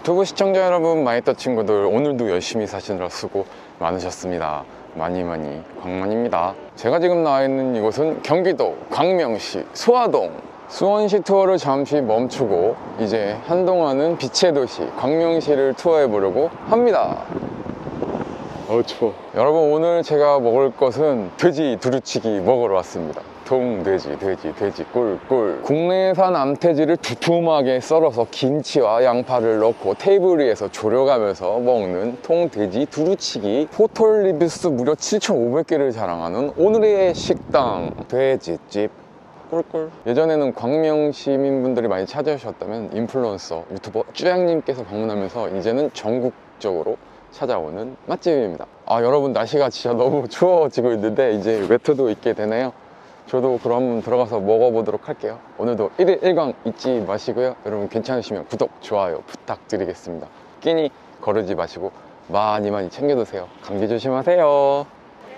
유튜브 시청자 여러분 마이터 친구들 오늘도 열심히 사시느라 수고 많으셨습니다. 많이 많이 광만입니다. 제가 지금 나와 있는 이곳은 경기도 광명시 소하동. 수원시 투어를 잠시 멈추고 이제 한동안은 빛의 도시 광명시를 투어해 보려고 합니다. 어 추워. 여러분 오늘 제가 먹을 것은 돼지 두루치기 먹으러 왔습니다 통 돼지 돼지 돼지 꿀꿀. 국내산 암돼지를 두툼하게 썰어서 김치와 양파를 넣고 테이블 위에서 졸여가면서 먹는 통돼지 두루치기. 포털 리뷰 수 무려 7,500개를 자랑하는 오늘의 식당. 돼지집. 꿀꿀. 예전에는 광명 시민분들이 많이 찾아오셨다면 인플루언서 유튜버 쭈양님께서 방문하면서 이제는 전국적으로 찾아오는 맛집입니다. 아 여러분 날씨가 진짜 너무 추워지고 있는데 이제 외투도 입게 되네요 저도 그럼 들어가서 먹어보도록 할게요. 오늘도 1일 1강 잊지 마시고요. 여러분 괜찮으시면 구독, 좋아요 부탁드리겠습니다. 끼니 거르지 마시고 많이 많이 챙겨 드세요. 감기 조심하세요.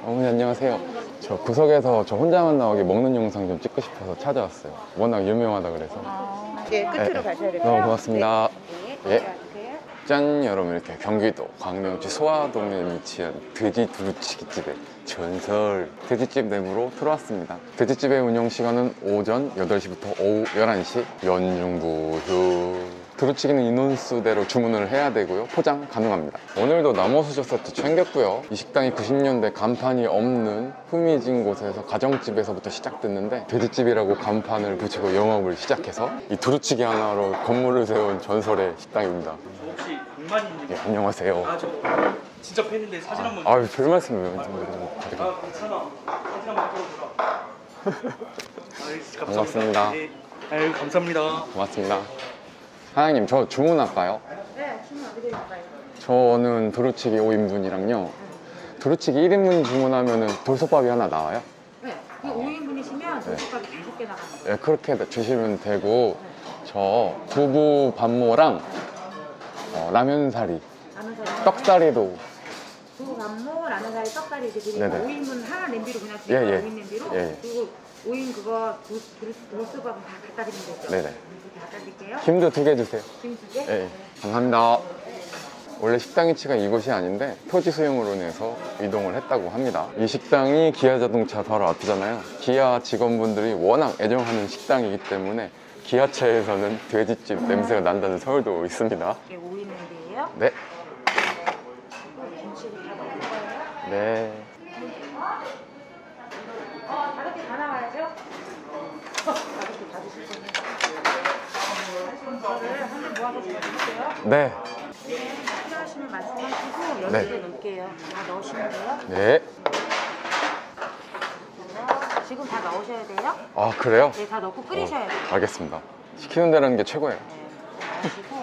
어머니 안녕하세요. 저 구석에서 저 혼자만 나오게 먹는 영상 좀 찍고 싶어서 찾아왔어요. 워낙 유명하다 그래서. 네, 끝으로 네. 가셔야 돼요. 너무 고맙습니다. 네, 예. 짠 여러분 이렇게 경기도 광명시 소화동에 위치한 돼지 두루치기 집의 전설 돼지집 내부로 들어왔습니다. 돼지집의 운영 시간은 오전 8시부터 오후 11시 연중무휴 두루치기는 인원수대로 주문을 해야 되고요 포장 가능합니다 오늘도 나머수저 세트 챙겼고요 이 식당이 90년대 간판이 없는 후미진 곳에서 가정집에서부터 시작됐는데 돼지집이라고 간판을 붙이고 영업을 시작해서 이 두루치기 하나로 건물을 세운 전설의 식당입니다 혹시 공만이님? 예, 안녕하세요 아, 저 진짜 팬인데 사진 한번. 아유 별 말씀을 아, 괜찮아. 사진 한번 찍어보라. 아, 반갑습니다. 네. 아유, 감사합니다. 고맙습니다 사장님 저 주문할까요? 네, 주문 어떻게 할까요? 저는 두루치기 5인분이랑요 두루치기 1인분 주문하면 돌솥밥이 하나 나와요? 네, 그 5인분이시면 도시밥이 5개 나갑니다. 네, 그렇게 주시면 되고 저 두부 반모랑 어, 라면사리 라면 사리. 떡사리도 두부 반모, 라면 사리, 떡사리 이렇게 드리고 네네. 5인분 하나 냄비로 그냥 예, 드릴게요. 예. 5인 냄비로. 예, 예. 그리고 5인 그거 도스밥은 다 갖다 드리면 되죠? 네네. 이렇게 갖다 드릴게요. 김도 두 개 주세요 김 두 개? 예, 예. 감사합니다 원래 식당 위치가 이곳이 아닌데 토지 수용으로 인해서 이동을 했다고 합니다 이 식당이 기아 자동차 바로 앞이잖아요 기아 직원분들이 워낙 애정하는 식당이기 때문에 기아차에서는 돼지집 냄새가 난다는 설도 있습니다 이게 5인 냄비예요. 네, 김치를 다 넣을 거예요. 네. 다섯 개 다 나와야죠? 다섯 개 다 드실 모아서 드릴게요. 네, 필요하시면 말씀하시고 네. 열두개 넣을게요. 다 넣으시면 돼요. 네. 지금 다 넣으셔야 돼요. 아 그래요? 네, 다 넣고 끓이셔야 돼요. 알겠습니다 시키는 대로는 게 최고예요 네, 넣으시고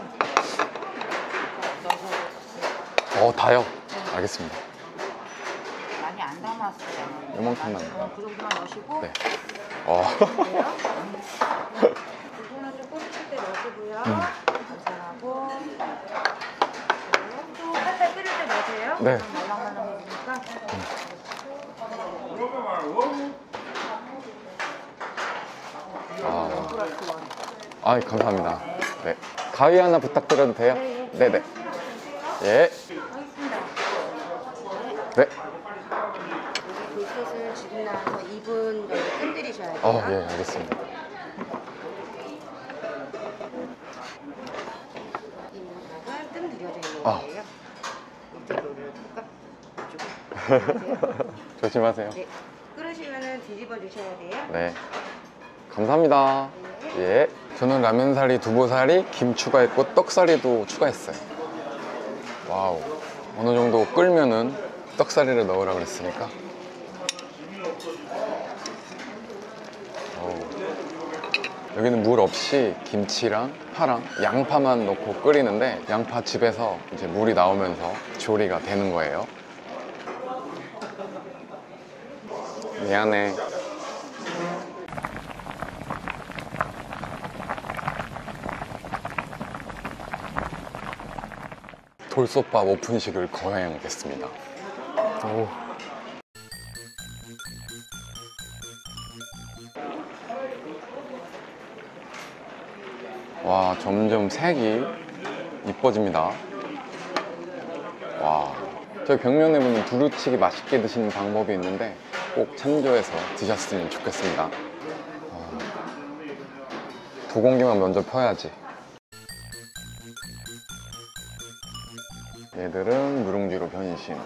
넣으셔야 어 다요? 알겠습니다 많이 안 담았어요. 요만큼만 어, 그 정도만 넣으시고 네. 어. 그래요? 부분은 좀 끓이실 때 넣으시고요. 감사하고 또 살짝 끓일 때 넣으세요. 네. 아, 플러스 원. 아 감사합니다 네 가위 하나 부탁드려도 돼요? 네네 예 네. 돌솥을 지금 나와서 2분 정도 뜸들이셔야 돼요. 어, 예, 알겠습니다. 이거가 뜸 들여져 있는 아. 거예요. 이쪽으로 올려볼까? 이쪽으로. 조심하세요. 네. 끓으시면은 뒤집어 주셔야 돼요. 네. 감사합니다. 예. 저는 라면사리, 두부사리, 김 추가했고 떡사리도 추가했어요. Wow. 어느 정도 끓면은 떡사리를 넣으라 그랬으니까. 어우. 여기는 물 없이 김치랑 파랑 양파만 넣고 끓이는데 양파 즙에서 이제 물이 나오면서 조리가 되는 거예요. 미안해. 돌솥밥 오픈식을 거행하겠습니다. 오. 와 점점 색이 이뻐집니다. 와. 저희 벽면에 보면 두루치기 맛있게 드시는 방법이 있는데 꼭 참조해서 드셨으면 좋겠습니다. 아, 두 공기만 먼저 퍼야지. 얘들은 누룽지로 변신.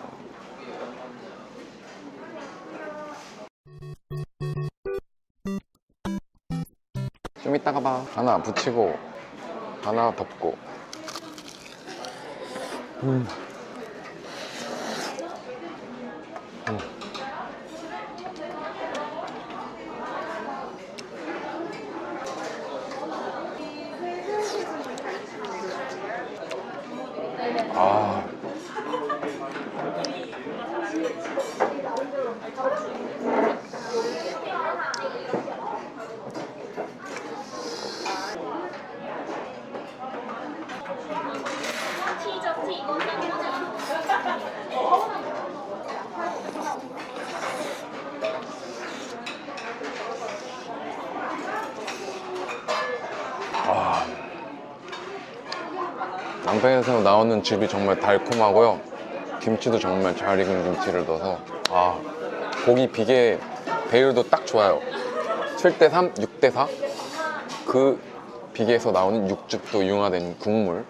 좀 이따가 봐. 하나 붙이고, 하나 덮고. 음. 음. 낭패에서 나오는 즙이 정말 달콤하고요. 김치도 정말 잘 익은 김치를 넣어서 아 고기 비계 배율도 딱 좋아요. 7대3, 6대4 그 비계에서 나오는 육즙도 융화된 국물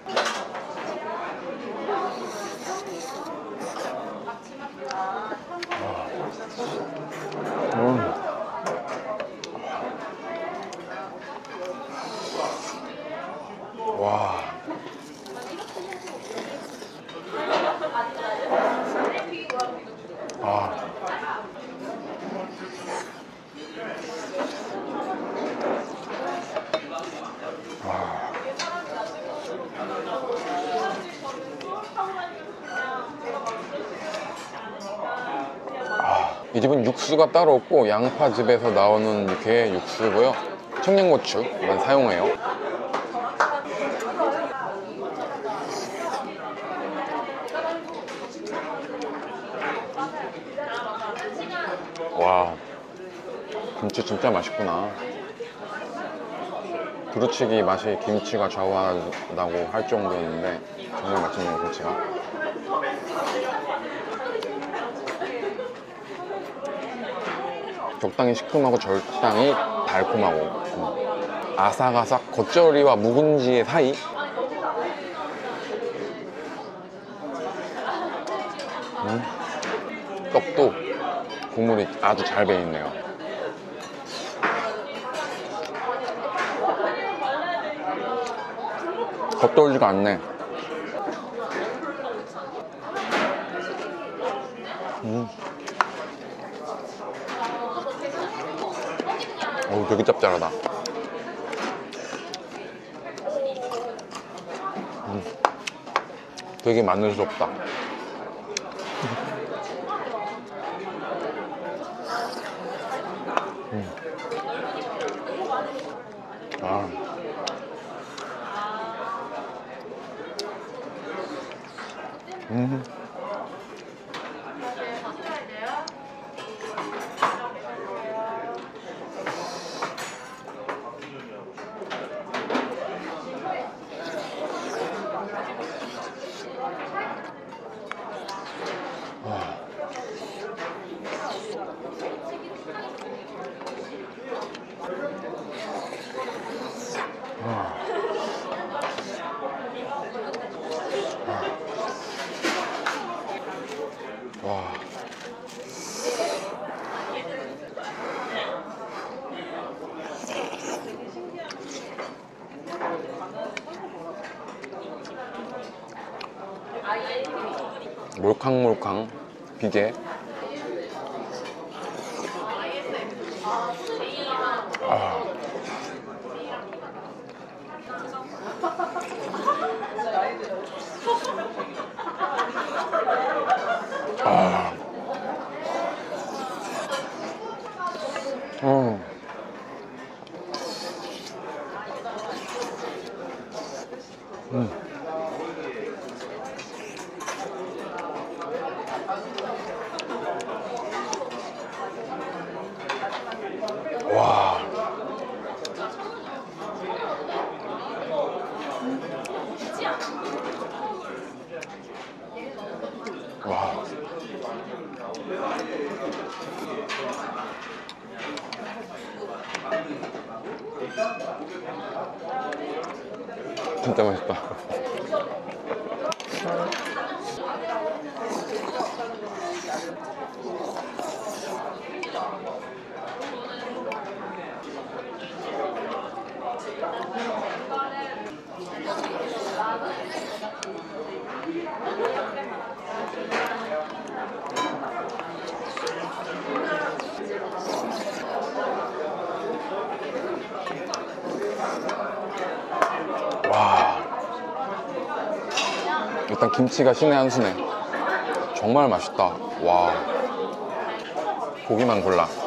집은 육수가 따로 없고 양파즙에서 나오는 이렇게 육수고요. 청양고추만 사용해요. 와, 김치 진짜 맛있구나. 두루치기 맛이 김치가 좌우한다고 할 정도였는데 정말 맛있네요, 김치가. 적당히 시큼하고 적당히 달콤하고 음. 아삭아삭 겉절이와 묵은지의 사이 음. 떡도 국물이 아주 잘 배있네요 겉돌지가 않네 음. 어우 되게 짭짤하다 음. 되게 마늘스럽다 음. 아. 음. 와. 몰캉몰캉 비계 와. 일단 김치가 신의 한 수네. 정말 맛있다. 와. 고기만 골라.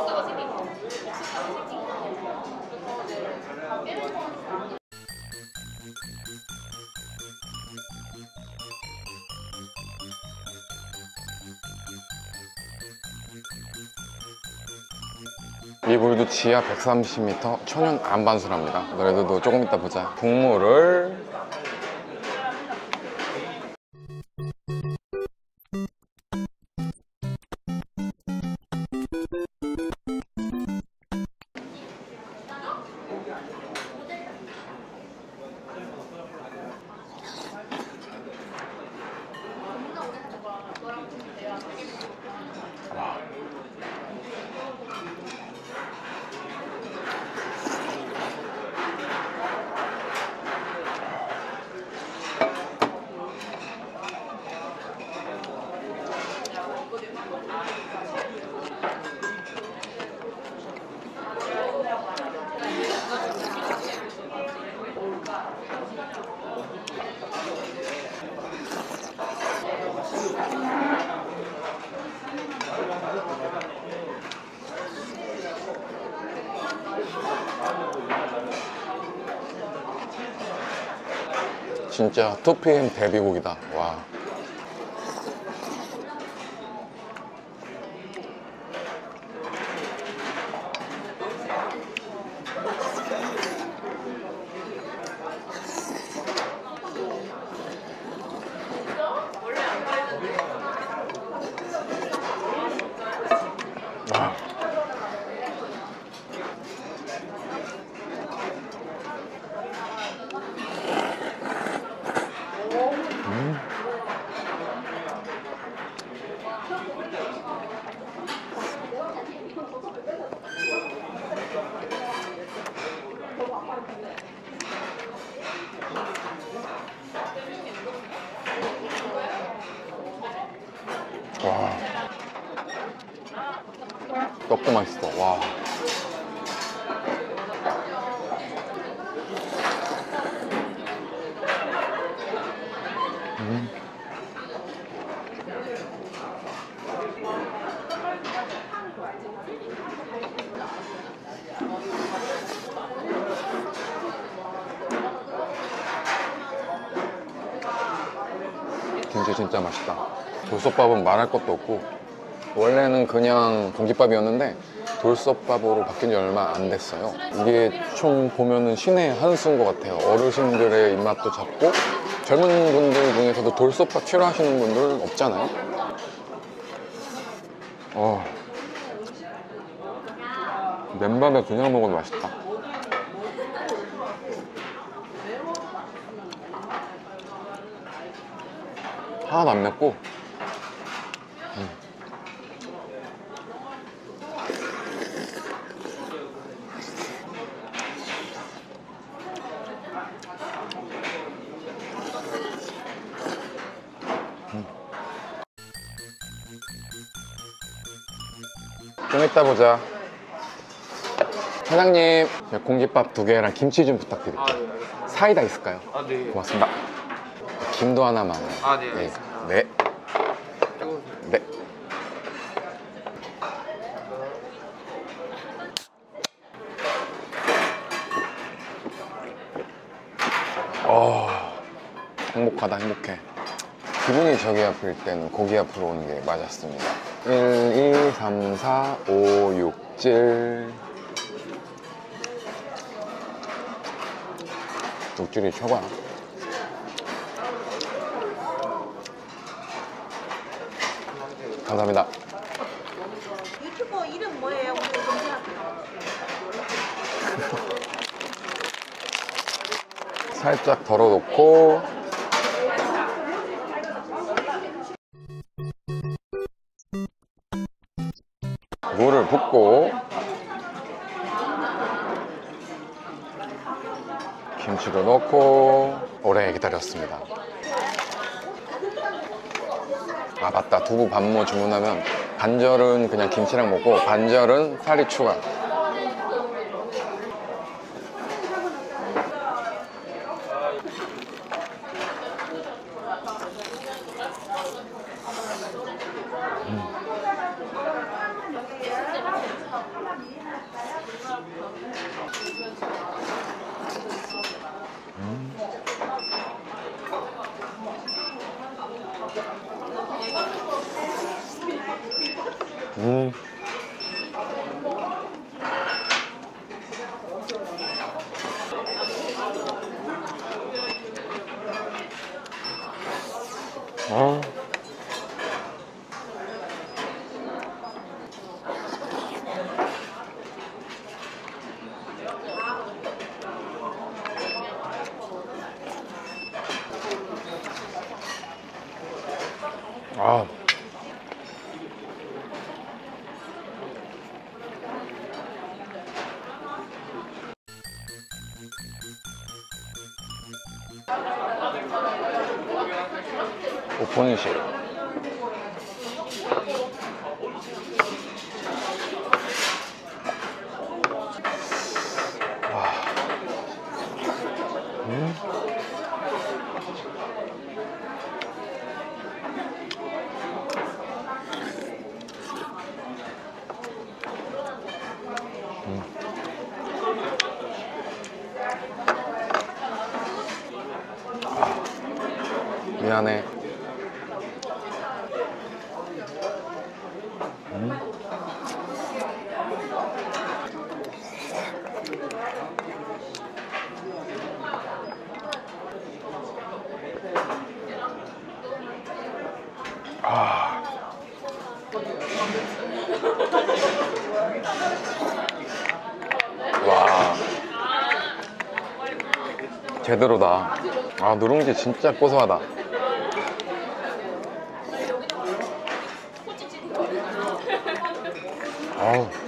지하 130m 천연 안반수랍니다. 너희들도 조금 이따 보자. 국물을 진짜 2PM 데뷔곡이다. 와. 와. 와. 떡도 맛있어. 와. 음. 김치 진짜 맛있다. 돌솥밥은 말할 것도 없고 원래는 그냥 공깃밥이었는데 돌솥밥으로 바뀐 지 얼마 안 됐어요. 이게 총 보면은 신의 한 수인 것 같아요. 어르신들의 입맛도 잡고 젊은 분들 중에서도 돌솥밥 싫어하시는 분들 없잖아요. 어. 맨밥에 그냥 먹어도 맛있다. 하나도 안 맵고 좀 이따 보자. 사장님, 공깃밥 두 개랑 김치 좀 부탁드릴게요. 아, 네. 사이다 있을까요? 아, 네. 고맙습니다. 김도 하나만. 아, 네, 알겠습니다. 네. 네. 어, 행복하다, 행복해. 기분이 저기 앞일 때는 고기 앞으로 오는 게 맞았습니다. 1, 2, 3, 4, 5, 6, 7. 육질이 최고야. 감사합니다. 유튜버 이름 뭐예요? 살짝 덜어놓고 물을 붓고 김치도 넣고 오래 기다렸습니다. 아 맞다 두부 반모 주문하면 반절은 그냥 김치랑 먹고 반절은 살이 추가. 음. 아. 미안해. 아. 와. 제대로다. 아, 누룽지 진짜 고소하다. 아우.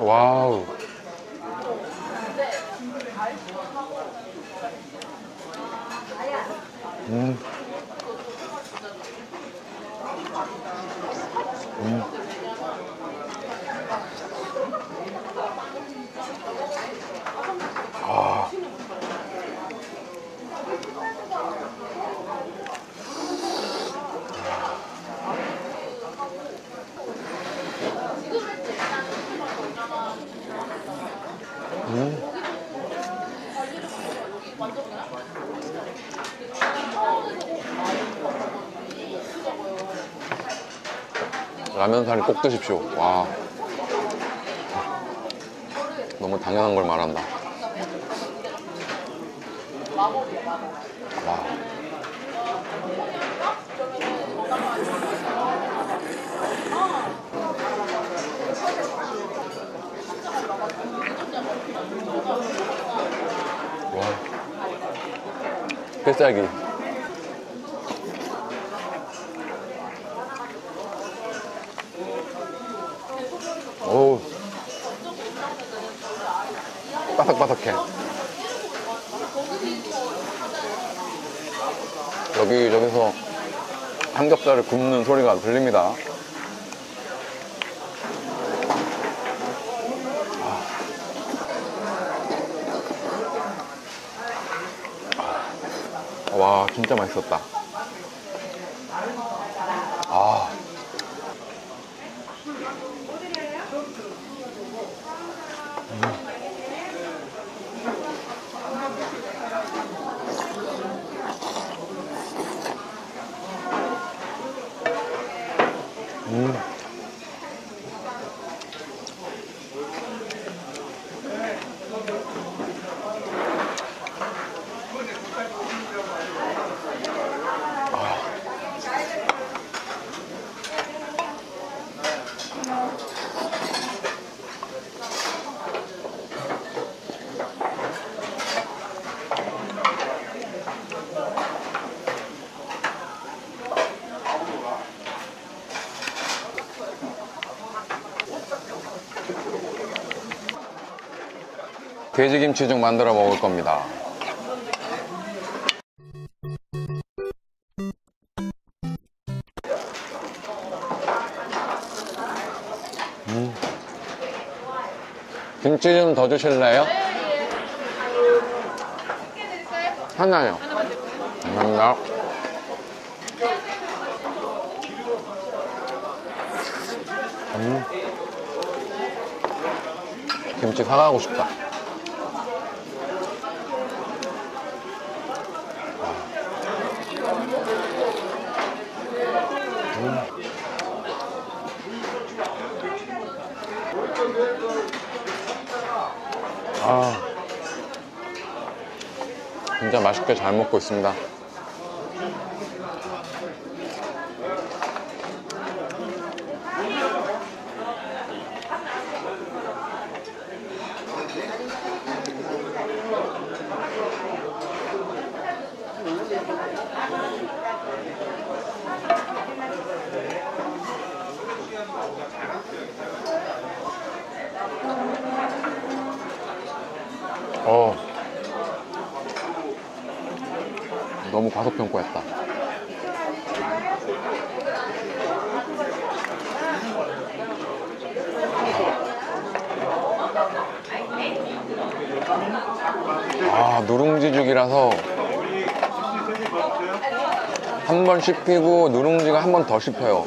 와우. 음. 음. 라면 사리 꼭 드십시오. 와. 너무 당연한 걸 말한다. 와. 와. 뱃살기. 오. 바삭바삭해. 여기 저기서 삼겹살을 굽는 소리가 들립니다. 와 진짜 맛있었다. 돼지김치죽 만들어 먹을 겁니다. 음. 김치 좀 더 주실래요? 하나요. 감사합니다. 음. 김치 사가고 싶다. 아, 진짜 맛있게 잘 먹고 있습니다. 어. 너무 과소평가했다. 아, 누룽지죽이라서 한 번 씹히고 누룽지가 한 번 더 씹혀요.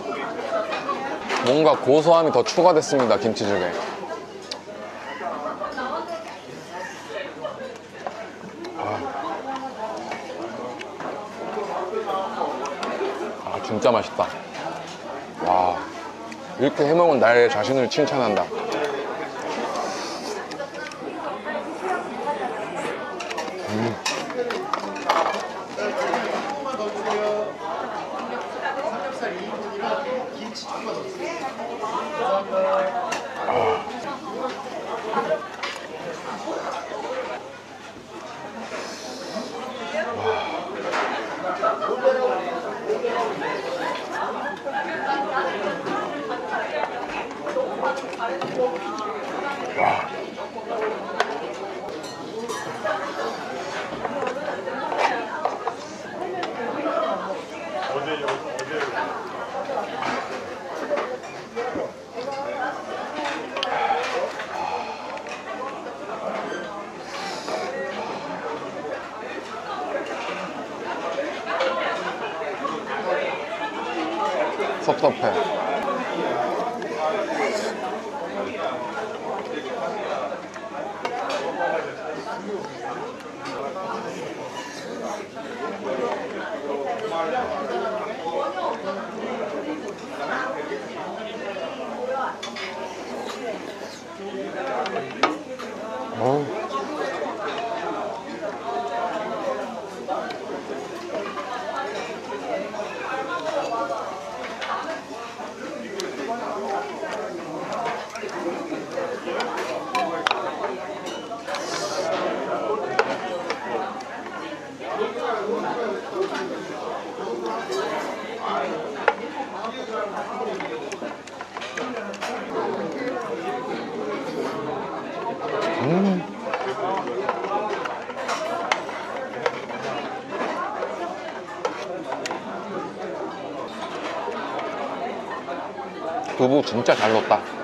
뭔가 고소함이 더 추가됐습니다, 김치죽에. 진짜 맛있다. 와 이렇게 해먹은 나의 자신을 칭찬한다 Enciclopédia. 두부 진짜 잘 넣었다.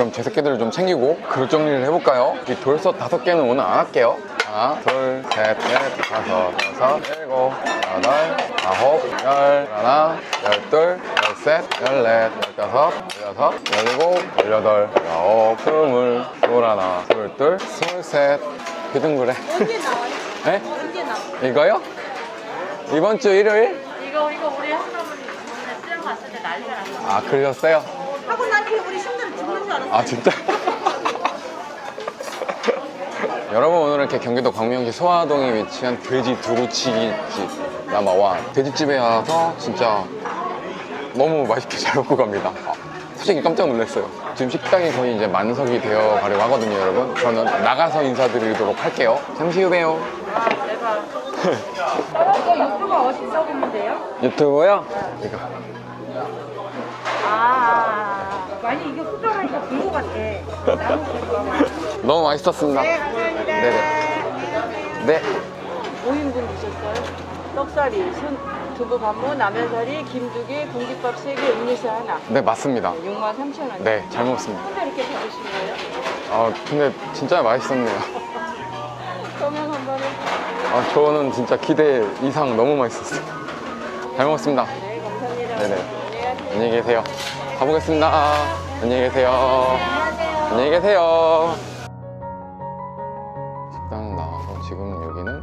그럼 제 새끼들을 좀 챙기고 그릇 정리를 해볼까요? 이 돌솥 다섯 개는 오늘 안 할게요. 하나, 둘, 셋, 넷, 다섯, 여섯, 일곱, 여덟, 아홉, 열, 하나, 열둘, 열셋, 열넷, 열다섯, 열여섯, 열일곱, 열여덟, 열아홉, 스물, 스물하나, 스물둘, 스물셋. 비등그래. 언제 나와요? 네? 언제 나와? 이거요? 이번 주 일요일? 이거 이거 우리 전에 수영 갔을 때 난리가 났어. 아, 그러셨어요? 하고 난 뒤에 우리 줄 알았어. 아 진짜? 여러분 오늘 이렇게 경기도 광명시 소화동에 위치한 돼지 두루치기집 남아와 돼지집에 와서 진짜 너무 맛있게 잘 먹고 갑니다 아, 솔직히 깜짝 놀랐어요 지금 식당이 거의 이제 만석이 되어 가려고 하거든요 여러분 저는 나가서 인사드리도록 할게요 잠시 후 봬요 아 내가. 이거 유튜브 어디 써보면 돼요? 유튜브요? 이거 아. 아니 이게 수정하니까 본것 같아. 나무 너무 맛있었습니다 네, 감사합니다. 네네 네 5인분 드셨어요? 떡사리, 순, 두부 반모, 라면사리, 김두개, 공깃밥 3개, 음료수 하나. 네, 맞습니다 6만 3천 원. 네 잘 먹었습니다 혼자 이렇게 다 드신 거예요? 아 근데 진짜 맛있었네요 그러면 한번. 아, 저는 진짜 기대 이상 너무 맛있었어요. 잘 먹었습니다. 네, 감사합니다. 네네. 안녕하세요. 안녕히 계세요. 가보겠습니다. 안녕히 계세요. 안녕히 계세요. 식당 나와서 지금 여기는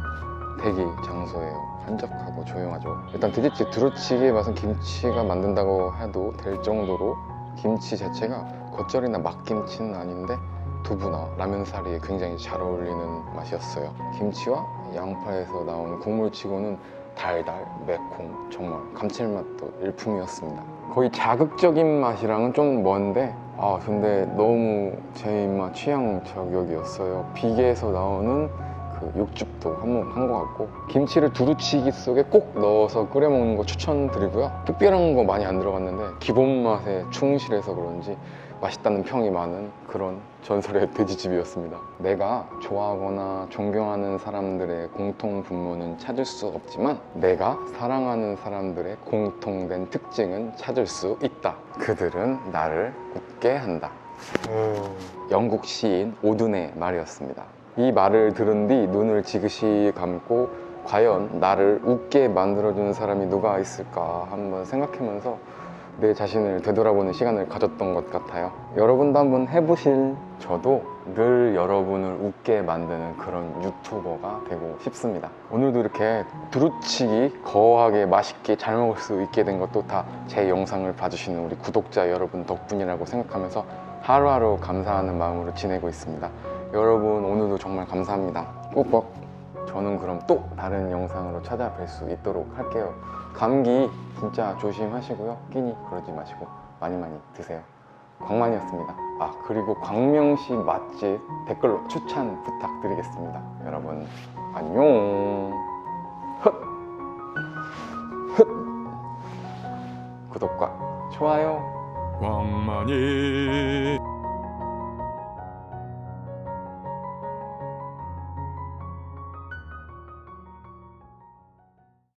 대기 장소예요. 한적하고 조용하죠. 일단 돼지집 두루치기의 맛은 김치가 만든다고 해도 될 정도로 김치 자체가 겉절이나 막김치는 아닌데 두부나 라면사리에 굉장히 잘 어울리는 맛이었어요. 김치와 양파에서 나온 국물치고는 달달, 매콤, 정말 감칠맛도 일품이었습니다. 거의 자극적인 맛이랑은 좀 먼데, 아, 근데 너무 제 입맛 취향 저격이었어요. 비계에서 나오는 그 육즙도 한몫 한것 같고, 김치를 두루치기 속에 꼭 넣어서 끓여 먹는 거 추천드리고요. 특별한 거 많이 안 들어갔는데, 기본 맛에 충실해서 그런지 맛있다는 평이 많은 그런 전설의 돼지집이었습니다. 내가 좋아하거나 존경하는 사람들의 공통 분모는 찾을 수 없지만 내가 사랑하는 사람들의 공통된 특징은 찾을 수 있다. 그들은 나를 웃게 한다. 영국 시인 오든의 말이었습니다. 이 말을 들은 뒤 눈을 지그시 감고 과연 나를 웃게 만들어주는 사람이 누가 있을까 한번 생각하면서 내 자신을 되돌아보는 시간을 가졌던 것 같아요. 여러분도 한번 해보실 저도 늘 여러분을 웃게 만드는 그런 유튜버가 되고 싶습니다. 오늘도 이렇게 두루치기 거하게 맛있게 잘 먹을 수 있게 된 것도 다 제 영상을 봐주시는 우리 구독자 여러분 덕분이라고 생각하면서 하루하루 감사하는 마음으로 지내고 있습니다. 여러분 오늘도 정말 감사합니다. 꼭꼭 저는 그럼 또 다른 영상으로 찾아뵐 수 있도록 할게요. 감기 진짜 조심하시고요. 끼니 그러지 마시고 많이 많이 드세요. 광만이었습니다. 아 그리고 광명시 맛집 댓글로 추천 부탁드리겠습니다. 여러분 안녕. 헛. 헛. 구독과 좋아요. 광만이